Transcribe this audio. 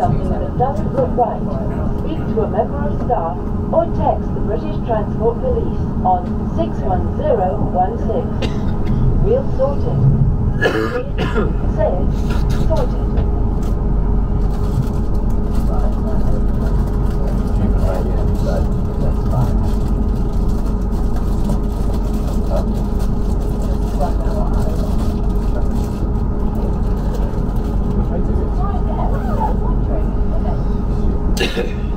something that doesn't look right, speak to a member of staff or text the British Transport Police on 61016. We'll sort it. Say って。